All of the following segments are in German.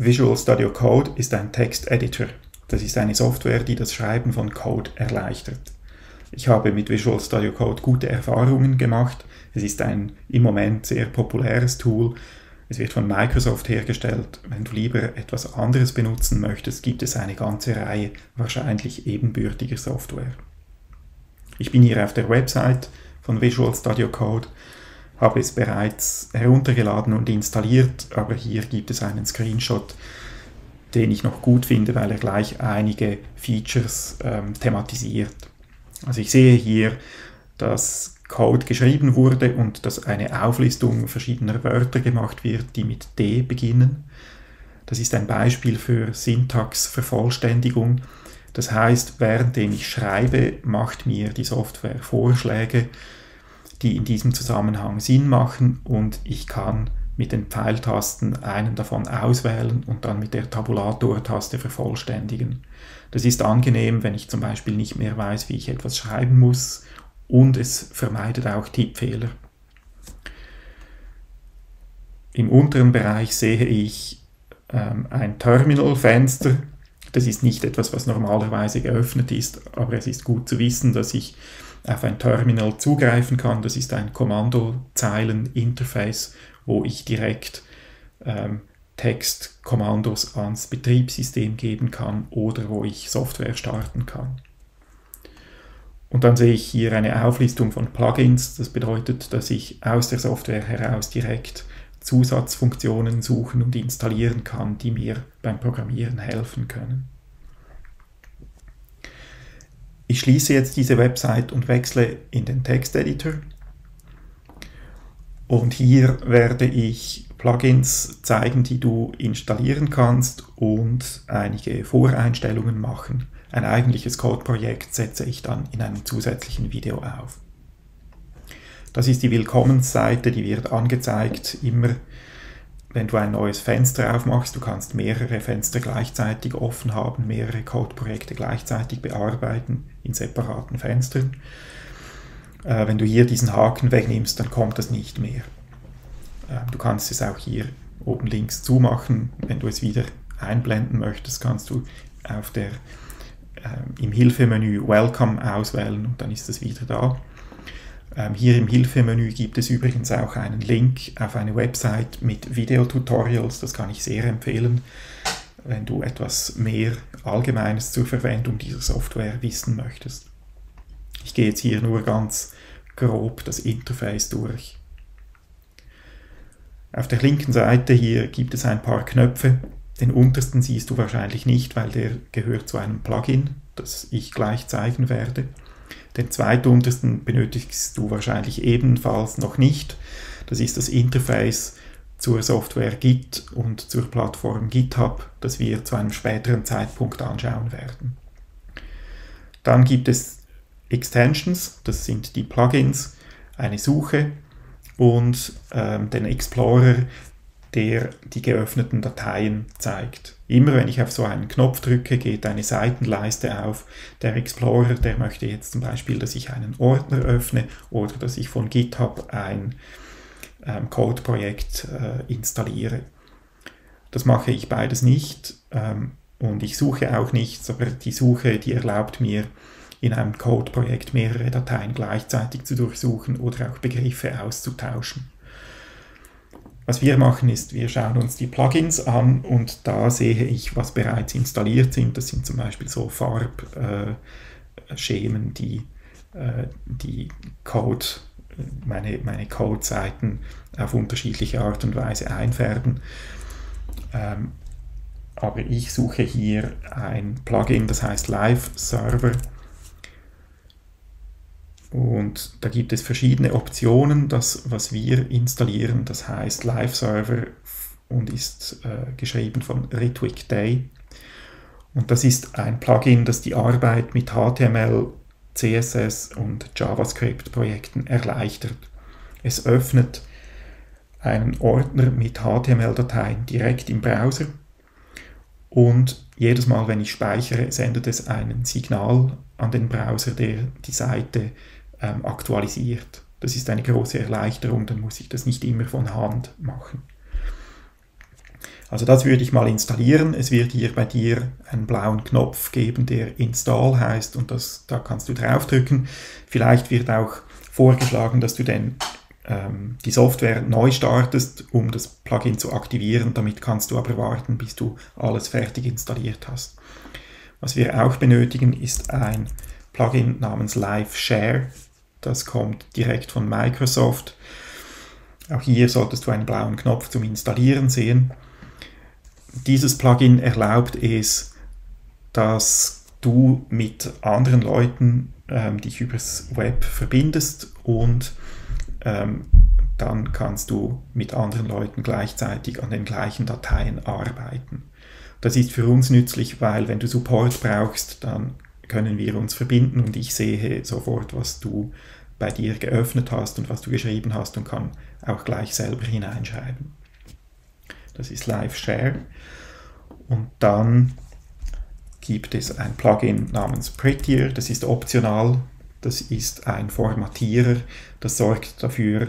Visual Studio Code ist ein Texteditor. Das ist eine Software, die das Schreiben von Code erleichtert. Ich habe mit Visual Studio Code gute Erfahrungen gemacht. Es ist ein im Moment sehr populäres Tool. Es wird von Microsoft hergestellt. Wenn du lieber etwas anderes benutzen möchtest, gibt es eine ganze Reihe wahrscheinlich ebenbürtiger Software. Ich bin hier auf der Website von Visual Studio Code, habe es bereits heruntergeladen und installiert, aber hier gibt es einen Screenshot, den ich noch gut finde, weil er gleich einige Features ähm, thematisiert. Also ich sehe hier, dass Code geschrieben wurde und dass eine Auflistung verschiedener Wörter gemacht wird, die mit D beginnen. Das ist ein Beispiel für Syntaxvervollständigung. Das heißt, währenddem ich schreibe, macht mir die Software Vorschläge, die in diesem Zusammenhang Sinn machen und ich kann mit den Pfeiltasten einen davon auswählen und dann mit der Tabulator-Taste vervollständigen. Das ist angenehm, wenn ich zum Beispiel nicht mehr weiß, wie ich etwas schreiben muss und es vermeidet auch Tippfehler. Im unteren Bereich sehe ich ähm, ein Terminal-Fenster. Das ist nicht etwas, was normalerweise geöffnet ist, aber es ist gut zu wissen, dass ich auf ein Terminal zugreifen kann. Das ist ein Kommandozeilen-Interface, wo ich direkt ähm, Textkommandos ans Betriebssystem geben kann oder wo ich Software starten kann. Und dann sehe ich hier eine Auflistung von Plugins. Das bedeutet, dass ich aus der Software heraus direkt Zusatzfunktionen suchen und installieren kann, die mir beim Programmieren helfen können. Ich schließe jetzt diese Website und wechsle in den Texteditor. Und hier werde ich Plugins zeigen, die du installieren kannst und einige Voreinstellungen machen. Ein eigentliches Code-Projekt setze ich dann in einem zusätzlichen Video auf. Das ist die Willkommensseite, die wird angezeigt immer, wenn du ein neues Fenster aufmachst. Du kannst mehrere Fenster gleichzeitig offen haben, mehrere Code-Projekte gleichzeitig bearbeiten in separaten Fenstern. Äh, wenn du hier diesen Haken wegnimmst, dann kommt das nicht mehr. Ähm, du kannst es auch hier oben links zumachen. Wenn du es wieder einblenden möchtest, kannst du auf der, äh, im Hilfemenü Welcome auswählen und dann ist es wieder da. Ähm, hier im Hilfemenü gibt es übrigens auch einen Link auf eine Website mit Videotutorials. Das kann ich sehr empfehlen, wenn du etwas mehr Allgemeines zur Verwendung dieser Software wissen möchtest. Ich gehe jetzt hier nur ganz grob das Interface durch. Auf der linken Seite hier gibt es ein paar Knöpfe. Den untersten siehst du wahrscheinlich nicht, weil der gehört zu einem Plugin, das ich gleich zeigen werde. Den zweituntersten benötigst du wahrscheinlich ebenfalls noch nicht. Das ist das Interface zur Software Git und zur Plattform GitHub, das wir zu einem späteren Zeitpunkt anschauen werden. Dann gibt es Extensions, das sind die Plugins, eine Suche, und ähm, den Explorer, der die geöffneten Dateien zeigt. Immer wenn ich auf so einen Knopf drücke, geht eine Seitenleiste auf. Der Explorer, der möchte jetzt zum Beispiel, dass ich einen Ordner öffne oder dass ich von GitHub ein ähm, Code-Projekt äh, installiere. Das mache ich beides nicht ähm, und ich suche auch nichts, aber die Suche, die erlaubt mir, in einem Code-Projekt mehrere Dateien gleichzeitig zu durchsuchen oder auch Begriffe auszutauschen. Was wir machen ist, wir schauen uns die Plugins an und da sehe ich, was bereits installiert sind. Das sind zum Beispiel so Farbschemen, die äh, die Code, meine, meine Code-Seiten auf unterschiedliche Art und Weise einfärben. Ähm, aber ich suche hier ein Plugin, das heißt Live Server und da gibt es verschiedene Optionen. Das, was wir installieren, das heißt Live Server und ist äh, geschrieben von Ritwik Day. Und das ist ein Plugin, das die Arbeit mit HTML, CSS und JavaScript-Projekten erleichtert. Es öffnet einen Ordner mit HTML-Dateien direkt im Browser und jedes Mal, wenn ich speichere, sendet es ein Signal an den Browser, der die Seite ähm, aktualisiert. Das ist eine große Erleichterung, dann muss ich das nicht immer von Hand machen. Also das würde ich mal installieren. Es wird hier bei dir einen blauen Knopf geben, der Install heißt und das, da kannst du draufdrücken. Vielleicht wird auch vorgeschlagen, dass du den, ähm, die Software neu startest, um das Plugin zu aktivieren. Damit kannst du aber warten, bis du alles fertig installiert hast. Was wir auch benötigen, ist ein Plugin namens Live Share. Das kommt direkt von Microsoft. Auch hier solltest du einen blauen Knopf zum Installieren sehen dieses Plugin erlaubt es, dass du mit anderen Leuten ähm, dich übers Web verbindest und ähm, dann kannst du mit anderen Leuten gleichzeitig an den gleichen Dateien arbeiten. Das ist für uns nützlich, weil wenn du Support brauchst, dann können wir uns verbinden und ich sehe sofort, was du bei dir geöffnet hast und was du geschrieben hast und kann auch gleich selber hineinschreiben. Das ist Live Share. Und dann gibt es ein Plugin namens Prettier, das ist optional. Das ist ein Formatierer, das sorgt dafür,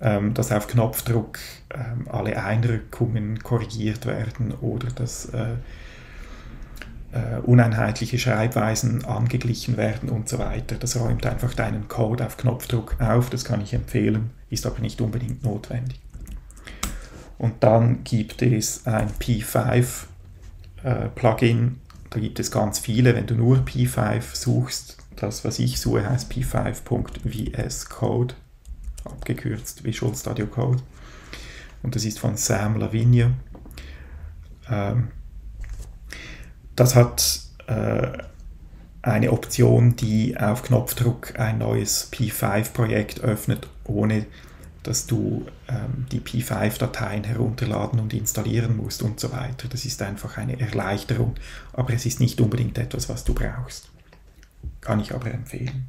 ähm, dass auf Knopfdruck ähm, alle Einrückungen korrigiert werden oder dass äh, uneinheitliche Schreibweisen angeglichen werden und so weiter. Das räumt einfach deinen Code auf Knopfdruck auf, das kann ich empfehlen, ist aber nicht unbedingt notwendig. Und dann gibt es ein P5 äh. Da gibt es ganz viele. Wenn du nur P5 suchst, das, was ich suche, heißt p5.vs Code, abgekürzt Visual Studio Code. Und das ist von Sam Lavigne. Ähm, das hat äh, eine Option, die auf Knopfdruck ein neues P5-Projekt öffnet, ohne dass du ähm, die P5-Dateien herunterladen und installieren musst und so weiter. Das ist einfach eine Erleichterung, aber es ist nicht unbedingt etwas, was du brauchst. Kann ich aber empfehlen.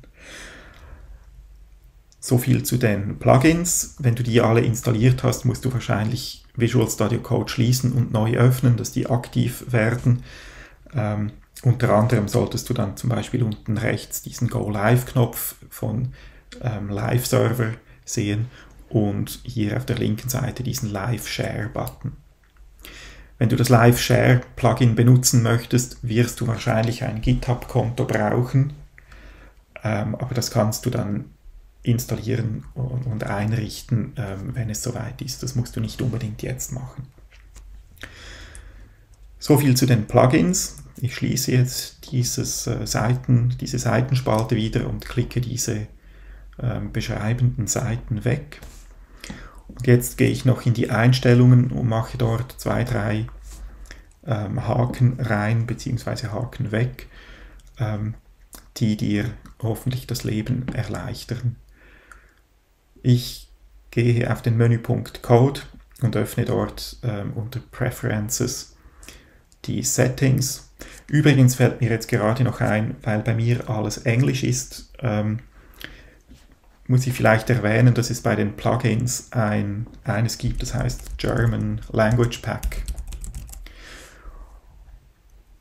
So viel zu den Plugins. Wenn du die alle installiert hast, musst du wahrscheinlich Visual Studio Code schließen und neu öffnen, dass die aktiv werden. Ähm, unter anderem solltest du dann zum Beispiel unten rechts diesen Go Live Knopf von ähm, Live Server sehen und hier auf der linken Seite diesen Live Share Button. Wenn du das Live Share Plugin benutzen möchtest, wirst du wahrscheinlich ein GitHub-Konto brauchen, ähm, aber das kannst du dann installieren und, einrichten, ähm, wenn es soweit ist. Das musst du nicht unbedingt jetzt machen. So viel zu den Plugins. Ich schließe jetzt dieses, äh, Seiten, diese Seitenspalte wieder und klicke diese äh, beschreibenden Seiten weg. Und jetzt gehe ich noch in die Einstellungen und mache dort zwei, drei ähm, Haken rein bzw. Haken weg, ähm, die dir hoffentlich das Leben erleichtern. Ich gehe auf den Menüpunkt Code und öffne dort ähm, unter Preferences die Settings. Übrigens fällt mir jetzt gerade noch ein, weil bei mir alles Englisch ist, ähm, muss ich vielleicht erwähnen, dass es bei den Plugins ein, eines gibt, das heißt German Language Pack.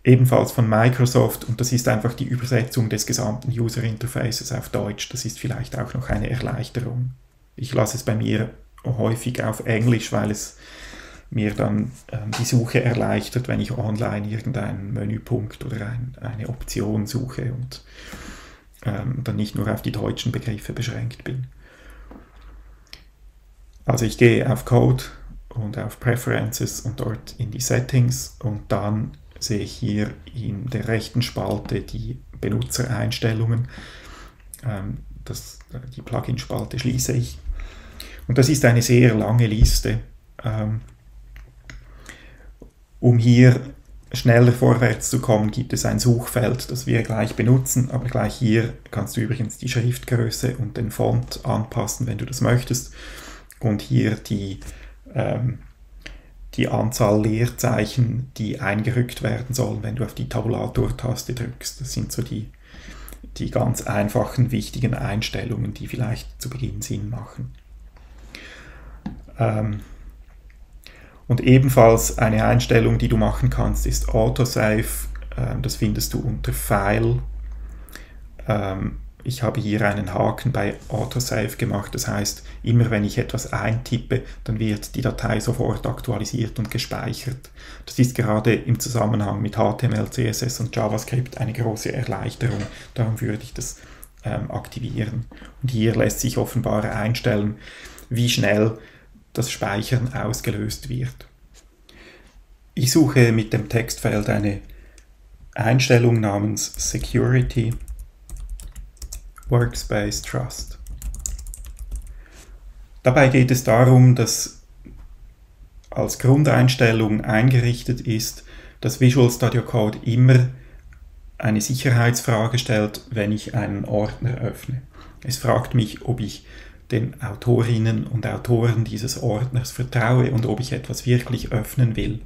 Ebenfalls von Microsoft und das ist einfach die Übersetzung des gesamten User Interfaces auf Deutsch. Das ist vielleicht auch noch eine Erleichterung. Ich lasse es bei mir häufig auf Englisch, weil es mir dann ähm, die Suche erleichtert, wenn ich online irgendeinen Menüpunkt oder ein, eine Option suche und ähm, dann nicht nur auf die deutschen Begriffe beschränkt bin. Also ich gehe auf Code und auf Preferences und dort in die Settings und dann sehe ich hier in der rechten Spalte die Benutzereinstellungen. Ähm, das, die Plugin-Spalte schließe ich. Und das ist eine sehr lange Liste. Ähm, um hier schneller vorwärts zu kommen, gibt es ein Suchfeld, das wir gleich benutzen, aber gleich hier kannst du übrigens die Schriftgröße und den Font anpassen, wenn du das möchtest. Und hier die, ähm, die Anzahl Leerzeichen, die eingerückt werden sollen, wenn du auf die Tabulator-Taste drückst. Das sind so die, die ganz einfachen, wichtigen Einstellungen, die vielleicht zu Beginn Sinn machen. Ähm, und ebenfalls eine Einstellung, die du machen kannst, ist Autosave. Ähm, das findest du unter File, ähm, ich habe hier einen Haken bei Autosave gemacht. Das heißt, immer wenn ich etwas eintippe, dann wird die Datei sofort aktualisiert und gespeichert. Das ist gerade im Zusammenhang mit HTML, CSS und JavaScript eine große Erleichterung. Darum würde ich das ähm, aktivieren. Und hier lässt sich offenbar einstellen, wie schnell das Speichern ausgelöst wird. Ich suche mit dem Textfeld eine Einstellung namens Security Workspace Trust. Dabei geht es darum, dass als Grundeinstellung eingerichtet ist, dass Visual Studio Code immer eine Sicherheitsfrage stellt, wenn ich einen Ordner öffne. Es fragt mich, ob ich den Autorinnen und Autoren dieses Ordners vertraue und ob ich etwas wirklich öffnen will.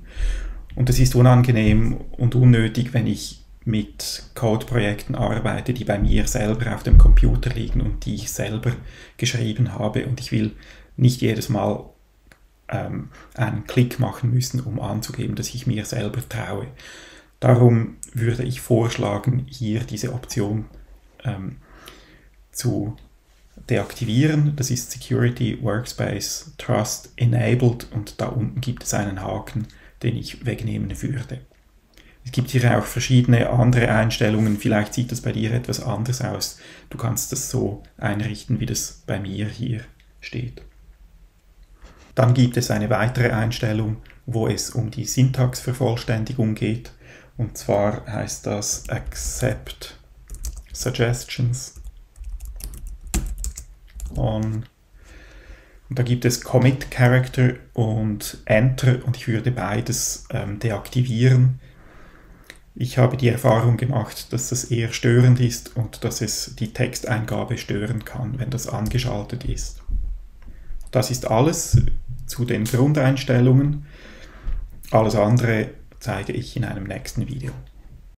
Und es ist unangenehm und unnötig, wenn ich mit Codeprojekten arbeite, die bei mir selber auf dem Computer liegen und die ich selber geschrieben habe und ich will nicht jedes Mal ähm, einen Klick machen müssen, um anzugeben, dass ich mir selber traue. Darum würde ich vorschlagen, hier diese Option ähm, zu deaktivieren. Das ist Security Workspace Trust Enabled und da unten gibt es einen Haken, den ich wegnehmen würde. Es gibt hier auch verschiedene andere Einstellungen. Vielleicht sieht das bei dir etwas anders aus. Du kannst das so einrichten, wie das bei mir hier steht. Dann gibt es eine weitere Einstellung, wo es um die Syntaxvervollständigung geht. Und zwar heißt das Accept Suggestions Und da gibt es Commit Character und Enter und ich würde beides ähm, deaktivieren ich habe die Erfahrung gemacht, dass das eher störend ist und dass es die Texteingabe stören kann, wenn das angeschaltet ist. Das ist alles zu den Grundeinstellungen. Alles andere zeige ich in einem nächsten Video.